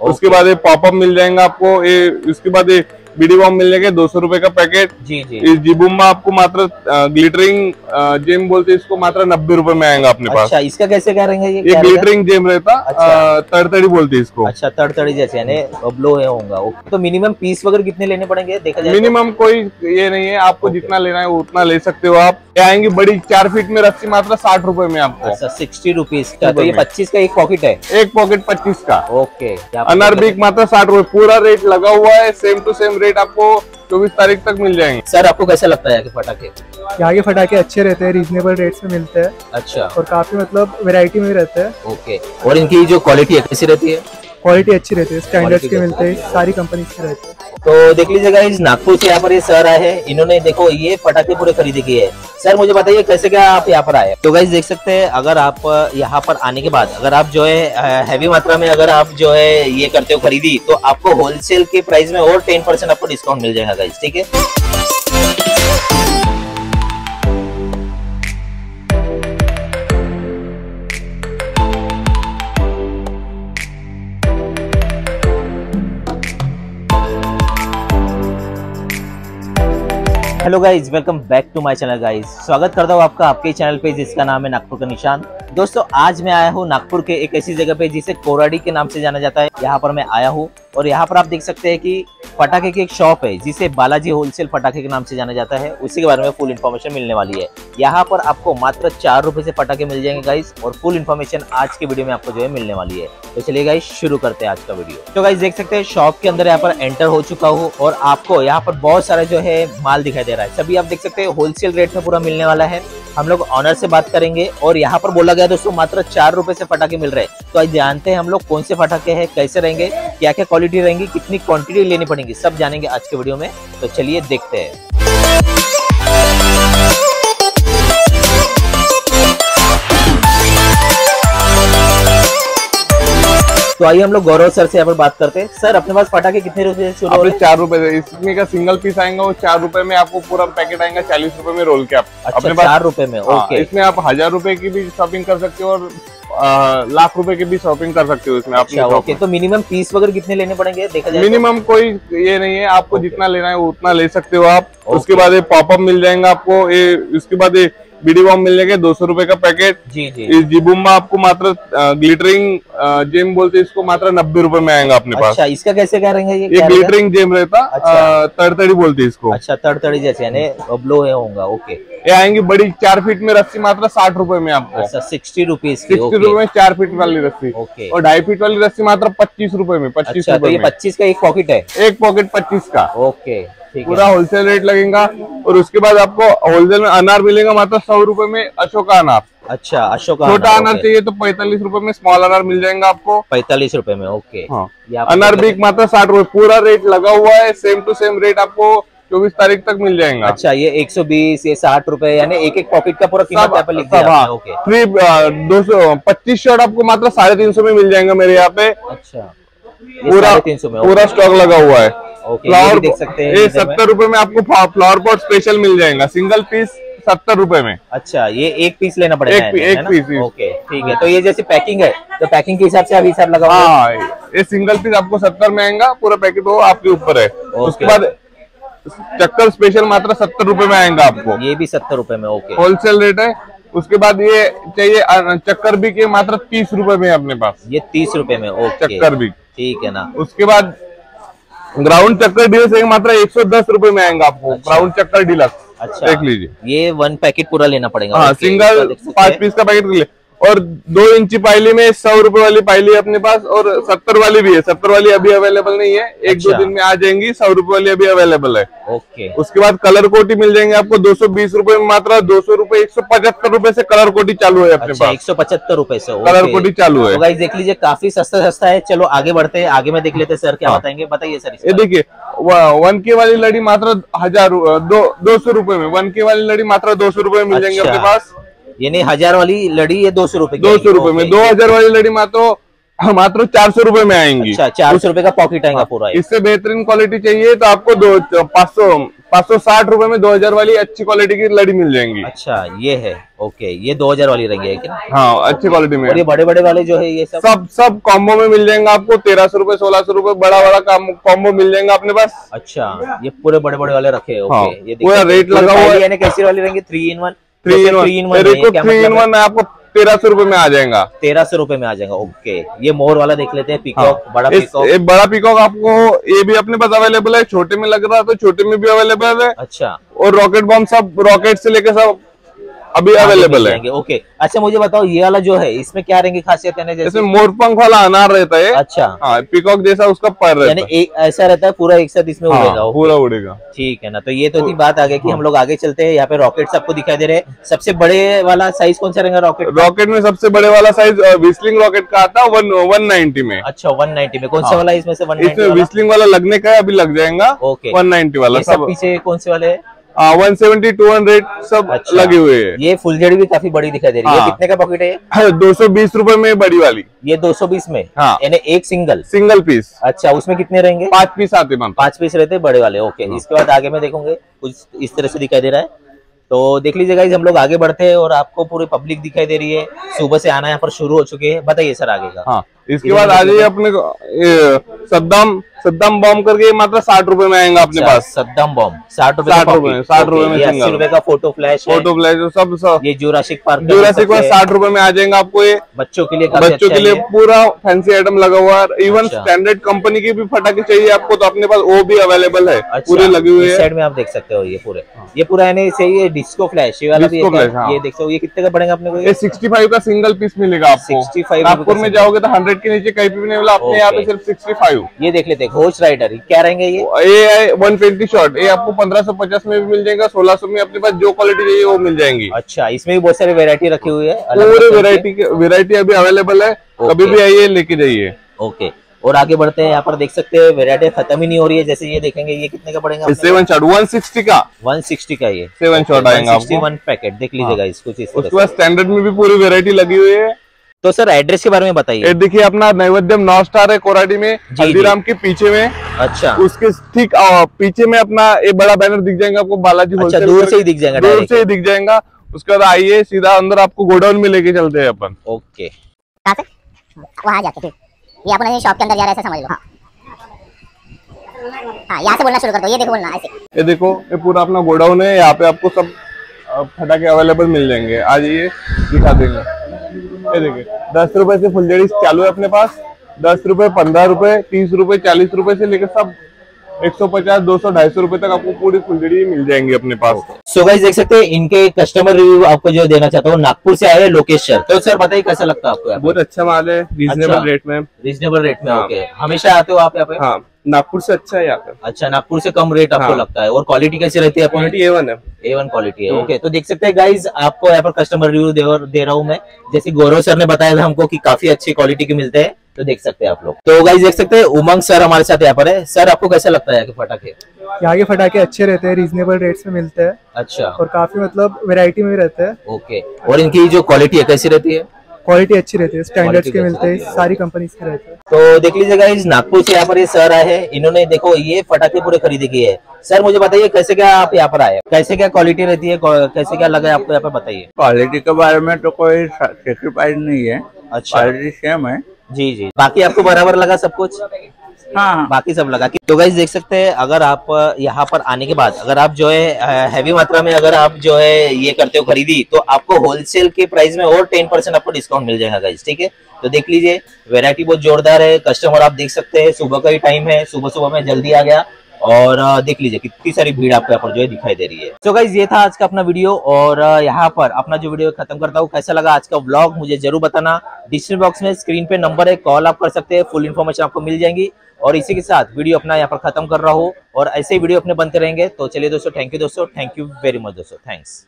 उसके बाद ये पॉपअप मिल जाएगा आपको ये उसके बाद ये बीडी बॉम मिल जाएगा दो सौ रुपये का पैकेट। जी जी। इस जीबूम में आपको मात्र ग्लिटरिंग जेम बोलते इसको मात्र नब्बे रुपए में आएगा अपने पास। अच्छा इसका कैसे कह रहे हैं ये ये ग्लिटरिंग जेम रहता अच्छा। तड़तड़ी बोलते इसको। अच्छा तड़तड़ी जैसे यानी ब्लो है होगा। तो मिनिमम पीस वगैरह कितने लेने पड़ेंगे? देखा जाए तो? मिनिमम कोई ये नहीं है आपको जितना लेना है उतना ले सकते हो आप। आएँगी बड़ी चार फीट में रस्सी मात्र साठ रूपए में आपको। अच्छा सिक्सटी रुपीज़ का तो ये पच्चीस का एक पॉकेट है? एक पॉकेट पच्चीस का। ओके अनरबिक मात्र साठ रूपए पूरा रेट लगा हुआ है सेम टू सेम रेट आपको चौबीस तारीख तक मिल जाएँगे। सर आपको कैसा लगता है फटाखे यहाँ के फटाके अच्छे रहते हैं रीजनेबल रेट्स में मिलते हैं। अच्छा। और काफ़ी मतलब वेरायटी में रहते हैं। ओके और इनकी जो क्वालिटी है कैसी रहती है? क्वालिटी अच्छी रहती है स्टैंडर्ड्स के मिलते हैं सारी कंपनीज़ के रहते हैं। तो देख लीजिएगा इस नागपुर से यहाँ पर ये सर आए हैं। इन्होंने देखो ये पटाखे पूरे खरीदे किए हैं। सर मुझे बताइए कैसे क्या आप यहाँ पर आए तो गाइज़ देख सकते हैं अगर आप यहाँ पर आने के बाद अगर आप जो है हैवी मात्रा में अगर आप जो है ये करते हो खरीदी तो आपको होलसेल के प्राइस में और टेन परसेंट आपको डिस्काउंट मिल जाएगा गाइज़ ठीक है? Hello guys welcome back to my channel guys स्वागत करता हूँ आपका आपके चैनल पे जिसका नाम है नागपुर का निशान। दोस्तों, आज मैं आया हूँ नागपुर के एक ऐसी जगह पे जिसे कोराडी के नाम से जाना जाता है। यहाँ पर मैं आया हूँ और यहाँ पर आप देख सकते हैं कि पटाखे की एक शॉप है, जिसे बालाजी होलसेल पटाखे के नाम से जाना जाता है। उसी के बारे में फुल इन्फॉर्मेशन मिलने वाली है। यहाँ पर आपको मात्र चार रुपए से पटाखे मिल जाएँगे गाइस और फुल इन्फॉर्मेशन आज के वीडियो में आपको जो है मिलने वाली है। तो चलिए गाइस शुरू करते हैं आज का वीडियो। तो गाइस देख सकते हैं शॉप के अंदर यहाँ पर एंटर हो चुका हूँ और आपको यहाँ पर बहुत सारा जो है माल दिखाई दे रहा है। सभी आप देख सकते हैं होलसेल रेट में पूरा मिलने वाला है। हम लोग ऑनर से बात करेंगे और यहाँ पर बोला गया दोस्तों, मात्र चार रुपए से फटाके मिल रहे हैं। तो आज जानते हैं हम लोग कौन से फटाके हैं, कैसे रहेंगे क्या क्या क्वालिटी रहेंगी, कितनी क्वांटिटी लेनी पड़ेगी, सब जानेंगे आज के वीडियो में। तो चलिए देखते हैं। तो आइए हम लोग गौरव सर से यहाँ पर बात करते हैं। सर अपने पास पटाखे कितने रुपए से शुरू हो हैं? चार रुपए से इसमें का सिंगल पीस आएगा वो चार रुपए में आपको पूरा पैकेट आएगा चालीस रुपए में रोल के आप। अच्छा अपने पास चार रुपए में हाँ, ओके इसमें आप हज़ार रुपए की भी शॉपिंग कर सकते हो और लाख रुपए की भी शॉपिंग कर सकते हो इसमें अच्छा ओके तो मिनिमम पीस वगैरह कितने लेने पड़ेंगे? देखा जाए तो? मिनिमम कोई ये नहीं है आपको जितना लेना है उतना ले सकते हो आप। उसके बाद ये पॉपअप मिल जाएगा आपको ये उसके बाद ये बीडी बॉम मिल जाएगा दो सौ रुपये का पैकेट। जी जी। इस जीबूम में आपको मात्र ग्लिटरिंग जेम बोलते इसको मात्र नब्बे रूपए में आएगा अपने पास। अच्छा इसका कैसे कह रहे हैं ये ये ग्लिटरिंग जेम रहता अच्छा। तड़तड़ी बोलते इसको। अच्छा तड़तड़ी जैसे यानी ब्लो है होगा ओके। ये आएँगी बड़ी चार फीट में रस्सी मात्र साठ रुपए में आपको। अच्छा सिक्सटी रुपीज़ सिक्सटी रुपए में चार फीट वाली रस्सी। ओके। और ढाई फीट वाली रस्सी मात्र पच्चीस रुपए में पच्चीस अच्छा तो रुपए पच्चीस का एक पॉकेट है? एक पॉकेट पच्चीस का। ओके। पूरा होलसेल रेट लगेगा और उसके बाद आपको होलसेल में अनार मिलेगा मात्र सौ रुपए में अशोका अनार। अच्छा अशोक छोटा अनार चाहिए तो पैतालीस रूपए में स्मॉल अनार मिल जाएगा आपको। पैतालीस रूपए में ओके। हाँ। अनार भी मात्र साठ रूपए पूरा रेट लगा हुआ है सेम टू सेम रेट आपको चौबीस तारीख तक मिल जाएगा। अच्छा ये 120 ये 60 रुपए यानी एक एक पॉकेट का पूरा कीमत यहाँ पर लिख दिया हाँ। ओके। थ्री दो सौ पच्चीस शर्ट आपको मात्र साढ़े तीन सौ में मिल जाएगा मेरे यहाँ पे। अच्छा। पूरा पूरा स्टॉक लगा हुआ है। भी देख सकते हैं ये सत्तर रूपए में आपको फ्लावर पॉट स्पेशल मिल जाएगा। सिंगल पीस सत्तर रूपए में। अच्छा ये एक पीस लेना पड़ेगा एक एक है? पीस, ओके ठीक है। तो ये जैसे पैकिंग है तो पैकिंग के हिसाब से अभी हिसाब लगा हाँ ये सिंगल पीस आपको सत्तर में आएगा पूरा पैकेट वो आपके ऊपर है। उसके बाद चक्कर स्पेशल मात्र सत्तर रुपए में आएगा आपको। ये भी सत्तर रूपए में ओके होलसेल रेट है। उसके बाद ये चाहिए चक्कर भी के मात्र तीस रूपए में अपने पास। ये तीस रूपए में ओके चक्कर भी। ठीक है ना। उसके बाद ग्राउंड चक्कर डील एक मात्र एक सौ दस रूपए में आएगा आपको। अच्छा। ग्राउंड चक्कर डीलक्स अच्छा। देख लीजिए। ये वन पैकेट पूरा लेना पड़ेगा। हाँ सिंगल पाँच पीस का पैकेट ले और दो इंची पायली में सौ रुपए वाली पायली है अपने पास और सत्तर वाली भी है। सत्तर वाली अभी अवेलेबल नहीं है। एक अच्छा। दो। दिन में आ जाएँगी सौ रुपए वाली अभी अवेलेबल है। ओके। उसके बाद कलर कोटी मिल जाएँगे आपको दो सौ बीस रुपए में मात्रा दो सौ रुपए एक सौ पचहत्तर रुपए से कलर कोटी चालू है अपने अच्छा पास। एक सौ पचहत्तर रुपए से कलर कोटी चालू है। तो देख लीजिए काफ़ी सस्ता सस्ता है। चलो आगे बढ़ते हैं। आगे में देख लेते हैं सर क्या हाँ। बताएँगे। बताइए सर ये देखिए वन के वाली लड़ी मात्र हज़ार दो सौ रुपये में वन के वाली लड़ी मात्र दो सौ रुपये में मिल जाएँगे अच्छा। अपने पास। यानी हज़ार वाली लड़ी ये दो सौ रुपये दो सौ रुपये में दो हज़ार वाली लड़ी मात्र मात्र चार सौ रुपये में आएँगी। अच्छा चार सौ रुपए का पॉकेट आएगा पूरा इससे बेहतरीन क्वालिटी चाहिए तो आपको दो पाँच सौ पाँच सौ साठ रुपये में दो हज़ार वाली अच्छी क्वालिटी की लड़ी मिल जाएँगी। अच्छा ये है ओके ये 2000 वाली रहेंगी है क्या? हाँ अच्छी क्वालिटी में। ये बड़े बड़े वाले जो है ये सब? सब सब कॉम्बो में मिल जाएँगे आपको तेरह सौ रुपये सोलह सौ रुपये बड़ा बड़ा कॉम्बो मिल जाएगा अपने पास अच्छा ये पूरे बड़े बड़े वाले रखे हैं ओके हाँ, ये पूरा रेट लगा हुआ है। कैसी वाली रहेंगी? Three in one three in one को थ्री इन वन आपको तेरह सौ रुपये में आ जाएगा। तेरह सौ रुपये में आ जाएगा ओके। ये मोर वाला देख लेते हैं पिकॉक बड़ा हाँ। बड़ा पीकॉक एक बड़ा पिकॉक आपको ये भी अपने पास अवेलेबल है छोटे में लग रहा है तो छोटे में भी अवेलेबल है। अच्छा। और रॉकेट बॉम्ब सब रॉकेट से लेकर सब अभी अवेलेबल है। ओके अच्छा मुझे बताओ ये वाला जो है इसमें क्या रहेंगे खासियत यानी जैसे? मोरपंख वाला अनार रहता है। अच्छा। हाँ पीकॉक जैसा उसका पर रहता है। एक ऐसा रहता है पूरा एक साथ इसमें उड़ेगा। हाँ, ओके। पूरा उड़ेगा। ठीक है ना तो ये तो थी बात आगे की हम लोग आगे चलते हैं। यहाँ पे रॉकेट आपको दिखाई दे रहे हैं। सबसे बड़े वाला साइज़ कौन सा रहेगा रॉकेट रॉकेट में सबसे बड़े वाला साइज़ विस्लिंग रॉकेट का आता है वन वन नाइनटी में। अच्छा 190 में। कौन सा हाँ। वाला इसमें से वन इसमें विस्लिंग वाला? लगने का है अभी लग जाएगा। ओके वन नाइनटी वाला सब। पीछे कौन से वाले हैं? वन सेवेंटी टू हंड्रेड सब अच्छा। लगे हुए हैं। ये फुलझड़ी भी काफ़ी बड़ी दिखाई दे रही है। हाँ। कितने का पॉकेट है दो सौ बीस रूपए में बड़ी वाली। ये 220 में? हाँ। यानी एक सिंगल सिंगल पीस अच्छा उसमें कितने रहेंगे? पाँच पीस आते मैम पाँच पीस रहते हैं बड़े वाले। ओके हाँ। इसके बाद आगे में देखोगे कुछ इस तरह से दिखाई दे रहा है। तो देख लीजिएगा हम लोग आगे बढ़ते हैं और आपको पूरी पब्लिक दिखाई दे रही है। सुबह से आना यहाँ पर शुरू हो चुके हैं। बताइए सर आगे का। हाँ। इसके बाद आ जाइए अपने को सद्दाम सद्दाम बॉम्ब करके मात्र साठ रुपए में आएगा अपने पास। सद्दाम बॉम्ब साठ रुपए 60 रुपए 60 रुपए में अस्सी। रुपए का फ़ोटो फ्लैश फ़ोटो फ्लैश सब सब। ये जुरासिक पार्क का जुरासिक देख में सकते हैं। साठ रुपए में आ जाएगा आपको ये। बच्चों के लिए बच्चों अच्छा के लिए पूरा फैंसी आइटम लगा हुआ है। इवन। स्टैंडर्ड कंपनी की भी फटाके चाहिए आपको तो अपने पास वो भी अवेलेबल है। अच्छा, पूरे लगे हुए साइड में आप देख सकते हो ये पूरे। ये पूरा यानी सही है डिस्को फ्लैश ये वाला भी है। हाँ। ये देख सकते हो। ये कितने का पड़ेगा अपने को सिक्सटी फाइव का सिंगल पीस मिलेगा आपको। 65 नागपुर में जाओगे तो हंड्रेड के नीचे कहीं पे भी नहीं मिला अपने यहाँ पे सिर्फ़ सिक्सटी फाइव ये देख लेते हैं घोष राइडर क्या रहेंगे ये? ये वन ट्वेंटी शॉट ये आपको पंद्रह सौ पचास में भी मिल जाएगा सोलह सौ में अपने पास जो क्वालिटी चाहिए वो मिल जाएँगी। अच्छा इसमें भी बहुत सारी वेरायटी रखी हुई है पूरे वेरायटी वेरायटी अभी अवेलेबल है कभी भी आइए लेके जाइए। ओके और आगे बढ़ते हैं यहाँ पर देख सकते हैं वेरायटी खत्म ही नहीं हो रही है जैसे ये देखेंगे ये कितने का पड़ेगा सेवन शॉट वन सिक्सटी का। वन सिक्सटी का ये। सेवन शॉट आएगा वन पैकेट देख लीजिएगा इसको इस उसके बाद स्टैंडर्ड में भी पूरी वेरायटी लगी हुई है। तो सर एड्रेस के बारे में बताइए। देखिए अपना नैवेद्यम नौ स्टार है कोराडी में। हल्दीराम के पीछे में। अच्छा। उसके ठीक पीछे में अपना एक बड़ा बैनर दिख जाएगा आपको बालाजी अच्छा दूर से ही दिख जाएगा दूर से ही दिख जाएगा। उसके बाद आइए सीधा अंदर आपको गोडाउन में लेके चलते हैं अपन। ओके। वहाँ जाके ये अपन शॉप के अंदर जा रहा है समझ लो। हाँ। हाँ यहाँ से बोलना शुरू कर दो ये देखो बोलना ऐसे। ये देखो ये पूरा अपना गोडाउन है यहाँ पे आपको सब फटाके अवेलेबल मिल जाएँगे। आ जाइए दिखा देंगे। ये देखिए दस रुपए से फुलझड़ी चालू है अपने पास। दस रुपए पंद्रह रुपए तीस रुपए चालीस रुपए से लेकर सब एक सौ पचास दो सौ ढाई सौ रुपए तक आपको पूरी फुलझड़ी मिल जाएँगी अपने पास। सो गाइस देख सकते हैं इनके कस्टमर रिव्यू आपको जो देना चाहता हूँ नागपुर से आए हैं लोकेश सर। तो सर बताइए कैसा लगता है आपको बहुत अच्छा माल है रीजनेबल अच्छा। रेट में। रीजनेबल रेट में हाँ। ओके हमेशा आते हो आप यहाँ पे? हाँ। नागपुर से अच्छा है यहाँ पे। अच्छा नागपुर से कम रेट आपको हाँ। लगता है। और क्वालिटी कैसी रहती है क्वालिटी ए वन है। ए वन क्वालिटी है हम्म। ओके तो देख सकते हैं गाइज़ आपको यहाँ पर कस्टमर रिव्यू दे, दे रहा हूँ मैं। जैसे गौरव सर ने बताया था हमको कि काफ़ी अच्छी क्वालिटी के मिलते हैं तो देख सकते हैं आप लोग। तो गाइज़ देख सकते हैं उमंग सर हमारे साथ यहाँ पर है। सर आपको कैसा लगता है यहाँ के पटाखे यहाँ के फटाखे अच्छे रहते हैं रीजनेबल रेट्स में मिलते हैं। अच्छा। और काफ़ी मतलब वैरायटी में भी रहते हैं। ओके और इनकी जो क्वालिटी है कैसी रहती है? क्वालिटी अच्छी रहती है स्टैंडर्ड्स के मिलते हैं सारी कंपनीज़ के रहते हैं। तो देख लीजिएगा इस नागपुर से यहाँ पर ये सर आए हैं। इन्होंने देखो ये फटाके पूरे खरीदे किए हैं। सर मुझे बताइए कैसे क्या आप यहाँ पर आए कैसे क्या क्वालिटी रहती है कैसे क्या लगा आपको यहाँ पर बताइए। क्वालिटी के बारे में तो कोई सेक्रीफाइज नहीं है। अच्छा। क्वालिटी सेम है। जी जी। बाकी आपको बराबर लगा सब कुछ? हाँ। बाकी सब लगा कि। तो गाइस देख सकते हैं, अगर आप, यहाँ पर आने के बाद, अगर आप जो है हैवी मात्रा में अगर आप जो है, ये करते हो खरीदी तो आपको होलसेल के प्राइस में और टेन परसेंट आपको डिस्काउंट मिल जाएगा गाइस ठीक है? तो देख लीजिए वैरायटी बहुत जोरदार है कस्टमर आप देख सकते हैं, सुबह का ही टाइम है, सुबह सुबह में जल्दी आ गया, और देख लीजिए, कितनी सारी भीड़ आपको यहाँ पर जो है दिखाई दे रही है। तो गाइज़ ये था आज का अपना वीडियो और यहाँ पर अपना जो वीडियो खत्म करता हूँ, कैसा लगा आज का व्लॉग मुझे ज़रूर बताना। डिस्क्रिप्शन बॉक्स में स्क्रीन पे नंबर है कॉल आप कर सकते हैं फुल इन्फॉर्मेशन आपको मिल जाएँगी। और इसी के साथ वीडियो अपना यहाँ पर खत्म कर रहा हूँ और ऐसे ही वीडियो अपने बनते रहेंगे। तो चलिए दोस्तों थैंक यू दोस्तों थैंक यू वेरी मच दोस्तों थैंक्स